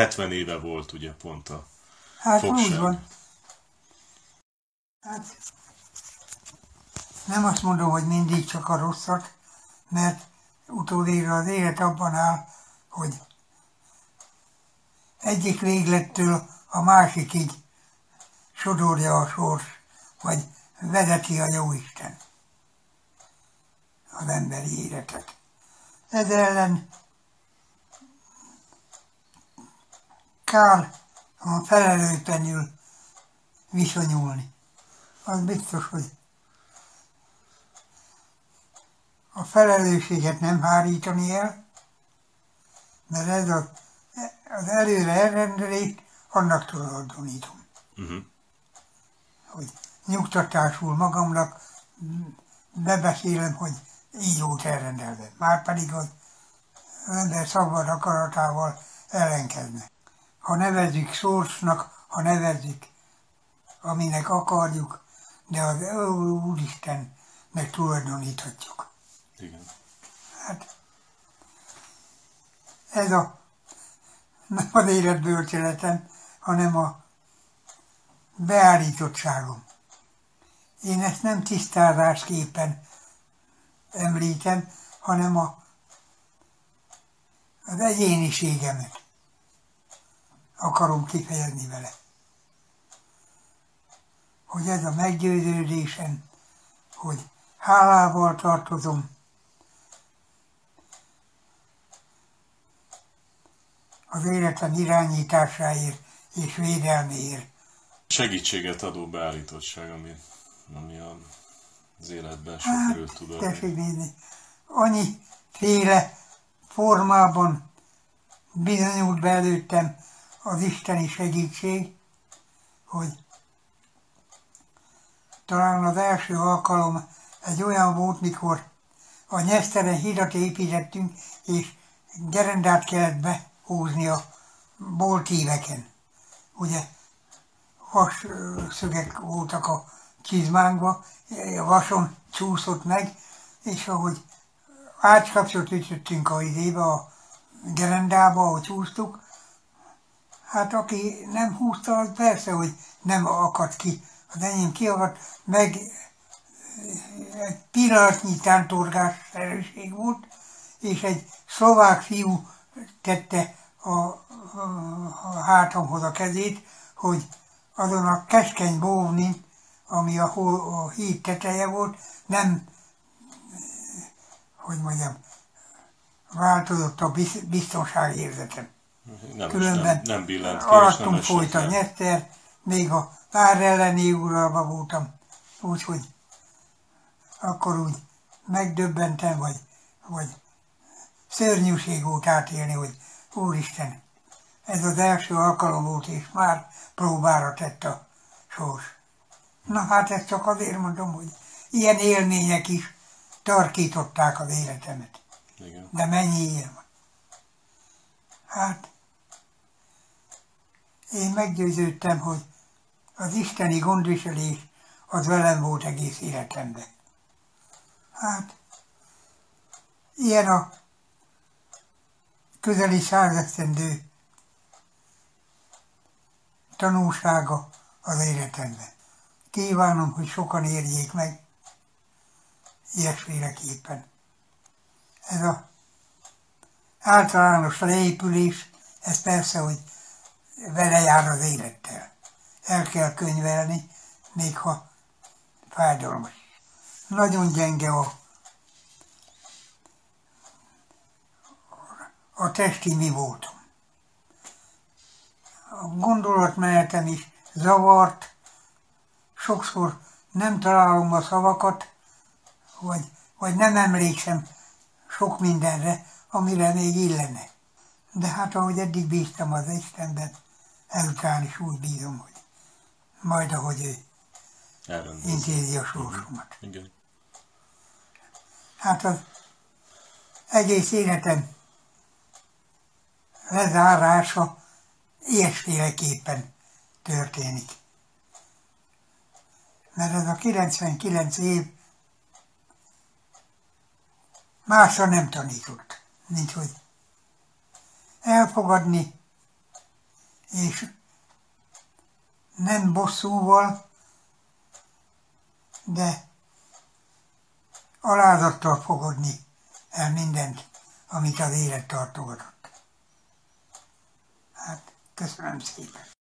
70 éve volt ugye pont a Hát fogság. úgy van. Hát nem azt mondom, hogy mindig csak a rosszat, mert utódéra az élet abban áll, hogy egyik véglettől a másikig sodorja a sors, vagy vezeti a Jóisten az emberi életet. Ez ellen kell a felelőtlenül viszonyulni. Az biztos, hogy a felelősséget nem hárítani el, mert ez az, az előre elrendelést annak tulajdonítom. Uh-huh. Hogy nyugtatásul magamnak bebeszélem, hogy így volt elrendelve. Márpedig az ember szabad akaratával ellenkezne. Ha nevezzük szórsnak, ha nevezzük, aminek akarjuk, de az Úristennek tulajdoníthatjuk. Igen. Hát ez a nem az életbölcseletem, hanem a beállítottságom. Én ezt nem tisztázásképpen említem, hanem a, az egyéniségemet akarom kifejezni vele. Hogy ez a meggyőződésem, hogy hálával tartozom az életem irányításáért és védelméért. Segítséget adó beállítottság, ami, ami a, az életben sok Hát, tud tessék nézni, annyi féle formában bizonyult be előttem az isteni segítség, hogy talán az első alkalom egy olyan volt, mikor a Nyeszteren hidat építettünk, és gerendát kellett behúzni a boltíveken. Ugye vas szögek voltak a csizmánkba, a vason csúszott meg, és ahogy ácskapcsot ütöttünk a idébe, a gerendába, ahogy húztuk, hát aki nem húzta, az persze, hogy nem akadt ki. Az enyém kiakadt, meg egy pillanatnyi tántorgás erőség volt, és egy szlovák fiú tette a, a, a hátamhoz a kezét, hogy azon a keskeny bóvnin, ami a, hó, a híd teteje volt, nem, hogy mondjam, változott a biz- biztonságérzetem. Nem, Különben nem, nem billent ki, nem alattunk esett folyt a le. nyeszter, még a pár elleni uralba voltam, úgyhogy akkor úgy megdöbbentem, vagy, vagy szörnyűség volt átélni, hogy Úristen, ez az első alkalom volt, és már próbára tett a sors. Na hát ezt csak azért mondom, hogy ilyen élmények is tarkították az életemet. Igen. De mennyi ilyen van? Hát, én meggyőződtem, hogy az isteni gondviselés az velem volt egész életemben. Hát, ilyen a közeli százesztendő tanulsága az életemben. Kívánom, hogy sokan érjék meg ilyesféleképpen. Ez a általános leépülés, ez persze, hogy vele jár az élettel. El kell könyvelni, még ha fájdalmas. Nagyon gyenge a, a testi mi voltam. A gondolatmenetem is zavart, sokszor nem találom a szavakat, vagy, vagy nem emlékszem sok mindenre, amire még illene. De hát ahogy eddig bíztam az Istenben, ezután is úgy bízom, hogy majd ahogy ő intézi a sorsomat. Igen. Hát az egész életem lezárása ilyesféleképpen történik. Mert ez a 99 év másra nem tanított, mint hogy elfogadni és nem bosszúval, de alázattal fogadni el mindent, amit az élet tartogatott. Hát, köszönöm szépen.